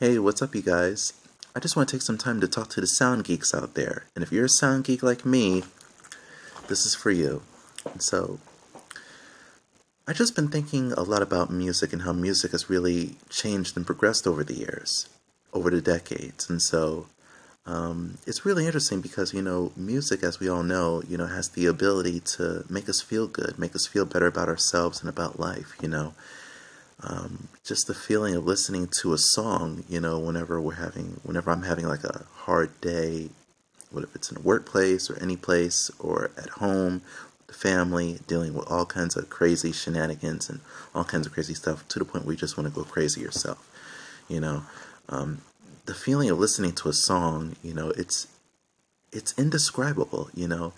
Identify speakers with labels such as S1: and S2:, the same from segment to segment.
S1: Hey, what's up, you guys? I just want to take some time to talk to the sound geeks out there. And if you're a sound geek like me, this is for you. And so, I've just been thinking a lot about music and how music has really changed and progressed over the years, over the decades. And so, um, it's really interesting because, you know, music, as we all know, you know, has the ability to make us feel good, make us feel better about ourselves and about life, you know um, just the feeling of listening to a song, you know, whenever we're having, whenever I'm having like a hard day, whether it's in a workplace or any place or at home, the family, dealing with all kinds of crazy shenanigans and all kinds of crazy stuff to the point where you just want to go crazy yourself, you know. Um, the feeling of listening to a song, you know, it's it's indescribable, you know.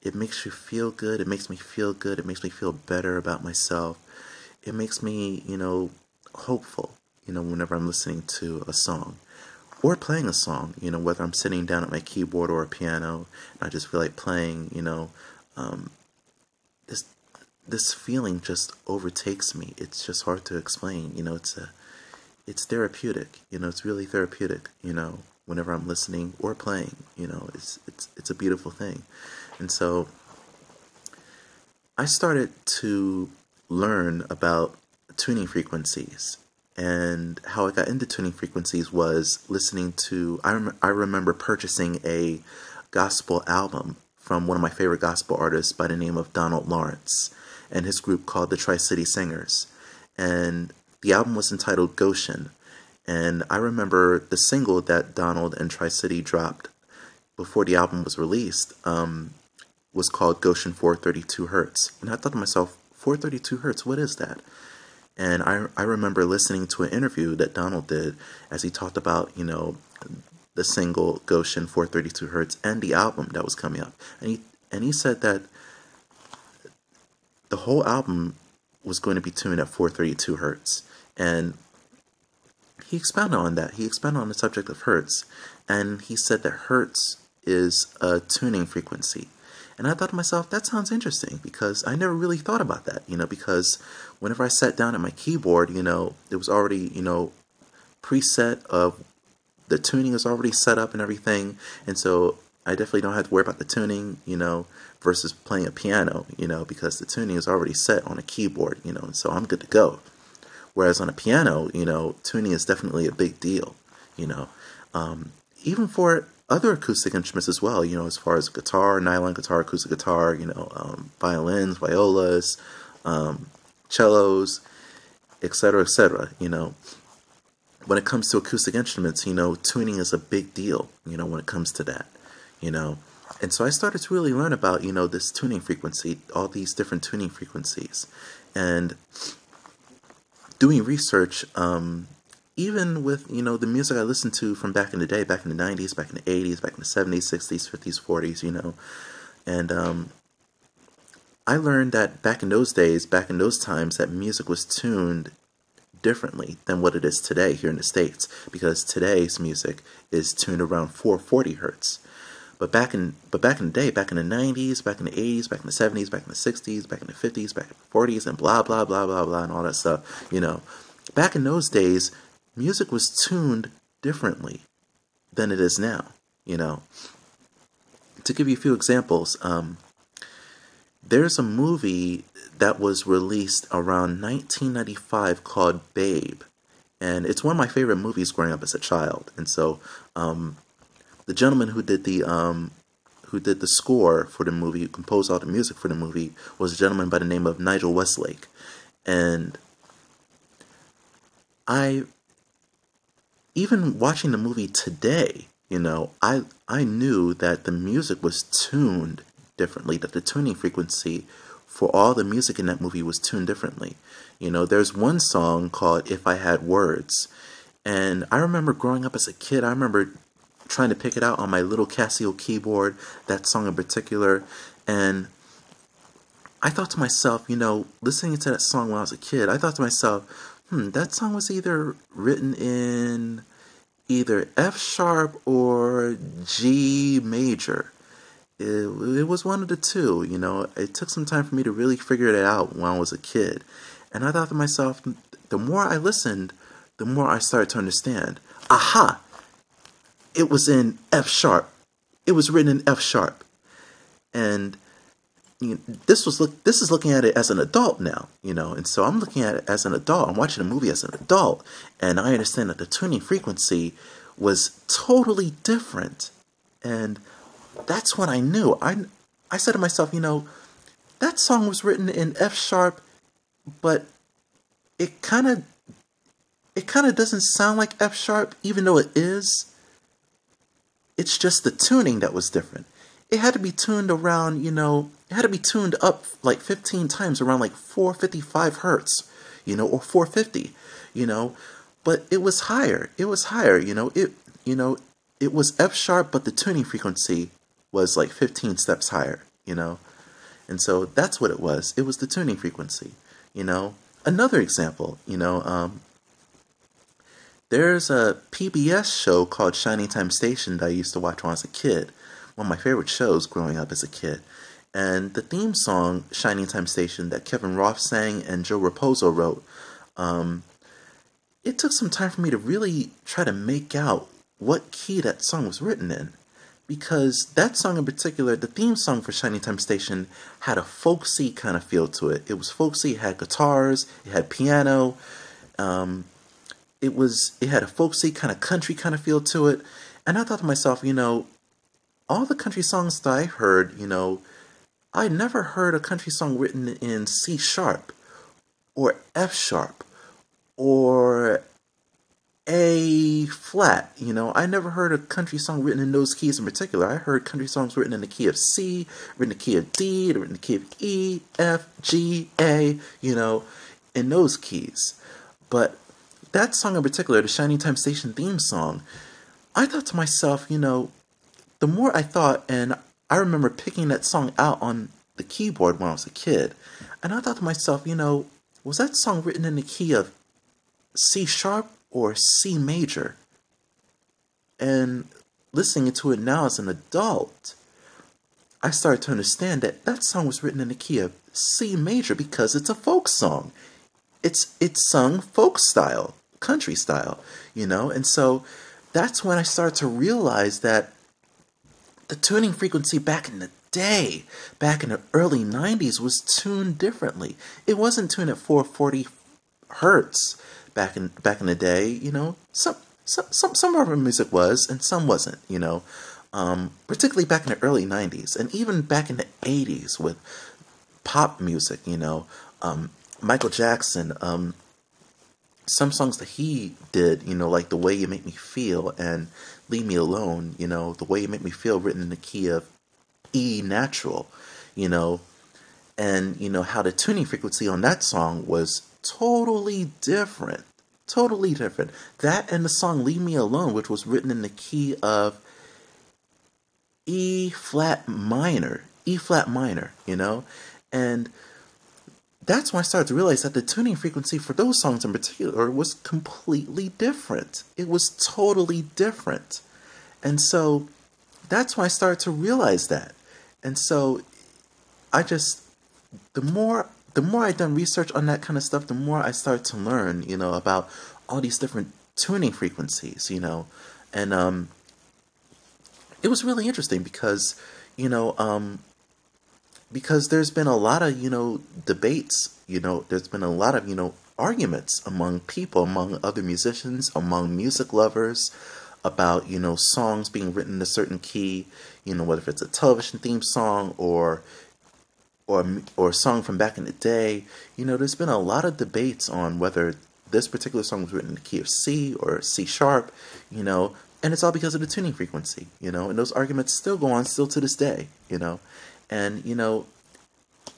S1: It makes you feel good. It makes me feel good. It makes me feel better about myself it makes me, you know, hopeful, you know, whenever I'm listening to a song or playing a song, you know, whether I'm sitting down at my keyboard or a piano and I just feel like playing, you know, um, this this feeling just overtakes me. It's just hard to explain, you know, it's a it's therapeutic, you know, it's really therapeutic, you know, whenever I'm listening or playing, you know, it's it's it's a beautiful thing. And so I started to learn about tuning frequencies. And how I got into tuning frequencies was listening to, I, rem- I remember purchasing a gospel album from one of my favorite gospel artists by the name of Donald Lawrence and his group called the Tri City Singers. And the album was entitled Goshen. And I remember the single that Donald and Tri City dropped before the album was released um, was called Goshen 432 Hertz. And I thought to myself, 432 hertz, what is that? And I, I remember listening to an interview that Donald did as he talked about, you know, the single Goshen 432 hertz and the album that was coming up. And he, and he said that the whole album was going to be tuned at 432 hertz. And he expounded on that. He expounded on the subject of hertz. And he said that hertz is a tuning frequency. And I thought to myself, that sounds interesting because I never really thought about that, you know, because whenever I sat down at my keyboard, you know, it was already, you know, preset of the tuning is already set up and everything. And so I definitely don't have to worry about the tuning, you know, versus playing a piano, you know, because the tuning is already set on a keyboard, you know, and so I'm good to go. Whereas on a piano, you know, tuning is definitely a big deal, you know. Um, even for other acoustic instruments as well, you know, as far as guitar, nylon guitar, acoustic guitar, you know, um, violins, violas, um, cellos, etc., etc., you know. When it comes to acoustic instruments, you know, tuning is a big deal, you know, when it comes to that, you know. And so I started to really learn about, you know, this tuning frequency, all these different tuning frequencies. And doing research, um, even with you know the music I listened to from back in the day, back in the '90s, back in the '80s, back in the '70s, '60s, '50s, '40s, you know, and um, I learned that back in those days, back in those times, that music was tuned differently than what it is today here in the states, because today's music is tuned around 440 hertz. But back in but back in the day, back in the 90s, back in the 80s, back in the 70s, back in the 60s, back in the 50s, back in the 40s, and blah blah blah blah blah and all that stuff, you know. Back in those days, music was tuned differently than it is now, you know. To give you a few examples, um, there's a movie that was released around 1995 called Babe. And it's one of my favorite movies growing up as a child. And so, um, the gentleman who did the um, who did the score for the movie, who composed all the music for the movie, was a gentleman by the name of Nigel Westlake. And I even watching the movie today, you know, I I knew that the music was tuned differently, that the tuning frequency for all the music in that movie was tuned differently. You know, there's one song called If I Had Words. And I remember growing up as a kid, I remember trying to pick it out on my little Casio keyboard, that song in particular, and I thought to myself, you know, listening to that song when I was a kid, I thought to myself, hmm, that song was either written in either F sharp or G major. It, it was one of the two, you know. It took some time for me to really figure it out when I was a kid. And I thought to myself, the more I listened, the more I started to understand. aha, it was in F sharp. It was written in F sharp. And you know, this was look this is looking at it as an adult now, you know, and so I'm looking at it as an adult. I'm watching a movie as an adult, and I understand that the tuning frequency was totally different. And that's when I knew. I I said to myself, you know, that song was written in F sharp, but it kind of it kind of doesn't sound like F sharp, even though it is. It's just the tuning that was different. It had to be tuned around, you know, it had to be tuned up like 15 times around like 455 hertz, you know, or 450, you know, but it was higher. It was higher, you know, it, you know, it was F sharp, but the tuning frequency was like 15 steps higher, you know, and so that's what it was. It was the tuning frequency, you know. Another example, you know, um, there's a PBS show called Shining Time Station that I used to watch when I was a kid. One of my favorite shows growing up as a kid. And the theme song, Shining Time Station, that Kevin Roth sang and Joe Raposo wrote, um, it took some time for me to really try to make out what key that song was written in. Because that song in particular, the theme song for Shining Time Station, had a folksy kind of feel to it. It was folksy, it had guitars, it had piano, um, it was it had a folksy kind of country kind of feel to it and i thought to myself you know all the country songs that i heard you know i never heard a country song written in c sharp or f sharp or a flat you know. I never heard a country song written in those keys in particular. I heard country songs written in the key of c written in the key of d written in the key of e f g a you know in those keys. But that song in particular, the Shining Time Station theme song, I thought to myself, you know, the more I thought, and I remember picking that song out on the keyboard when I was a kid, and I thought to myself, you know, was that song written in the key of C sharp or C major? And listening to it now as an adult, I started to understand that that song was written in the key of C major because it's a folk song. It's it's sung folk style country style, you know? And so that's when I started to realize that the tuning frequency back in the day, back in the early 90s, was tuned differently. It wasn't tuned at 440 hertz back in back in the day, you know. Some some some, some of our music was and some wasn't, you know. Um, particularly back in the early 90s and even back in the 80s with pop music, you know. Um, Michael Jackson, um, some songs that he did, you know, like The Way You Make Me Feel and Leave Me Alone, you know, The Way You Make Me Feel written in the key of E natural, you know, and, you know, how the tuning frequency on that song was totally different. Totally different. That and the song Leave Me Alone, which was written in the key of E flat minor, E flat minor, you know, and that's when I started to realize that the tuning frequency for those songs in particular was completely different. It was totally different. And so that's when I started to realize that. And so I just the more the more I done research on that kind of stuff, the more I started to learn, you know, about all these different tuning frequencies, you know. And um it was really interesting because, you know, um because there's been a lot of you know debates you know there's been a lot of you know arguments among people among other musicians among music lovers about you know songs being written in a certain key you know whether it's a television theme song or or or a song from back in the day. You know there's been a lot of debates on whether this particular song was written in the key of C or C sharp you know and it's all because of the tuning frequency you know and those arguments still go on still to this day you know and, you know,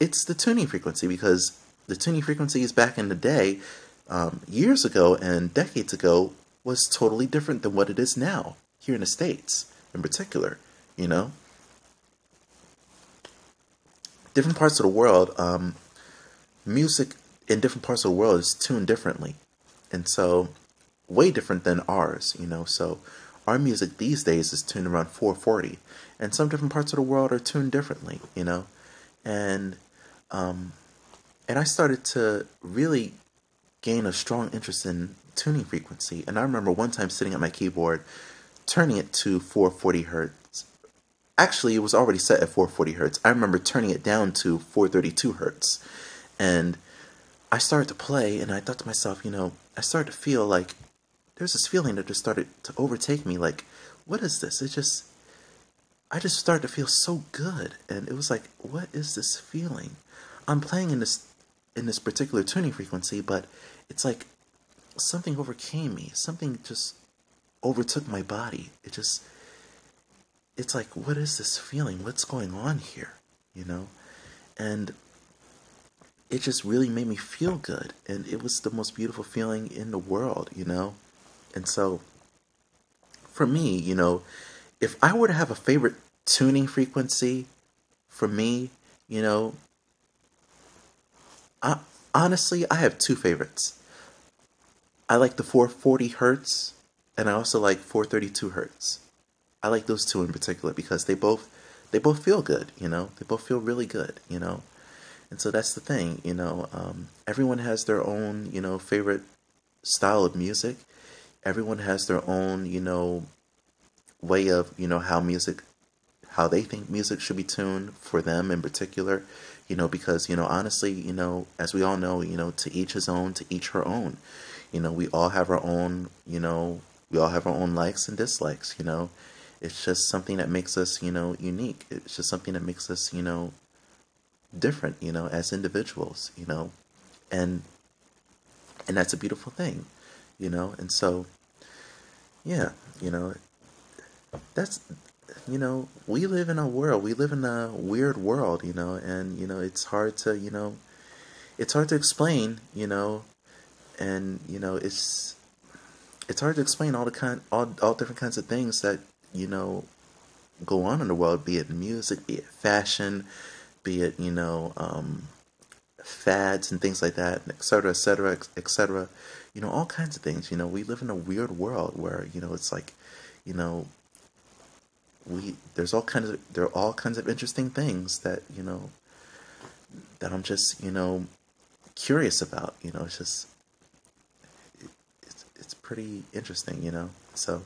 S1: it's the tuning frequency because the tuning frequencies back in the day, um, years ago and decades ago, was totally different than what it is now here in the States in particular, you know? Different parts of the world, um, music in different parts of the world is tuned differently. And so, way different than ours, you know? So, our music these days is tuned around 440 and some different parts of the world are tuned differently you know and um and i started to really gain a strong interest in tuning frequency. And I remember one time sitting at my keyboard, turning it to 440 hertz. Actually, it was already set at 440 hertz. I remember turning it down to 432 hertz. And I started to play, and I thought to myself, you know, I started to feel like there's this feeling that just started to overtake me. Like, what is this? It just, I just started to feel so good. And it was like, what is this feeling? I'm playing in this in this particular tuning frequency, but it's like something overcame me. Something just overtook my body. It just, it's like, what is this feeling? What's going on here? You know? And it just really made me feel good. And it was the most beautiful feeling in the world, you know? And so, for me, you know, if I were to have a favorite tuning frequency, for me, you know, I, honestly, I have two favorites. I like the 440 hertz, and I also like 432 hertz. I like those two in particular because they both they both feel good. You know, they both feel really good. You know, and so that's the thing. You know, um, everyone has their own you know favorite style of music. Everyone has their own you know way of you know how music how they think music should be tuned for them in particular you know, because, you know, honestly, you know, as we all know, you know, to each his own, to each her own. You know, we all have our own, you know, we all have our own likes and dislikes, you know. It's just something that makes us, you know, unique. It's just something that makes us, you know, different, you know, as individuals, you know. And and that's a beautiful thing, you know. And so yeah, you know, that's you know, we live in a world, we live in a weird world, you know, and, you know, it's hard to, you know, it's hard to explain, you know, and, you know, it's, it's hard to explain all the kind, all, all different kinds of things that, you know, go on in the world, be it music, be it fashion, be it, you know, um, fads and things like that, et cetera, et cetera, et cetera. You know, all kinds of things. You know, we live in a weird world where, you know, it's like, you know, we there's all kinds of there are all kinds of interesting things that you know that I'm just you know curious about. You know, it's just it, it's it's pretty interesting. You know, so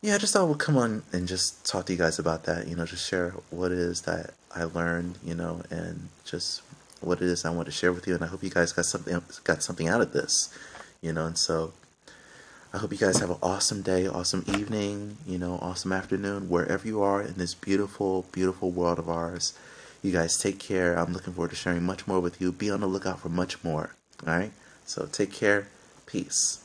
S1: yeah, I just thought I would come on and just talk to you guys about that. You know, just share what it is that I learned. You know, and just what it is I want to share with you. And I hope you guys got something got something out of this. You know, and so I hope you guys have an awesome day, awesome evening, you know, awesome afternoon, wherever you are in this beautiful, beautiful world of ours. You guys take care. I'm looking forward to sharing much more with you. Be on the lookout for much more. All right? So take care. Peace.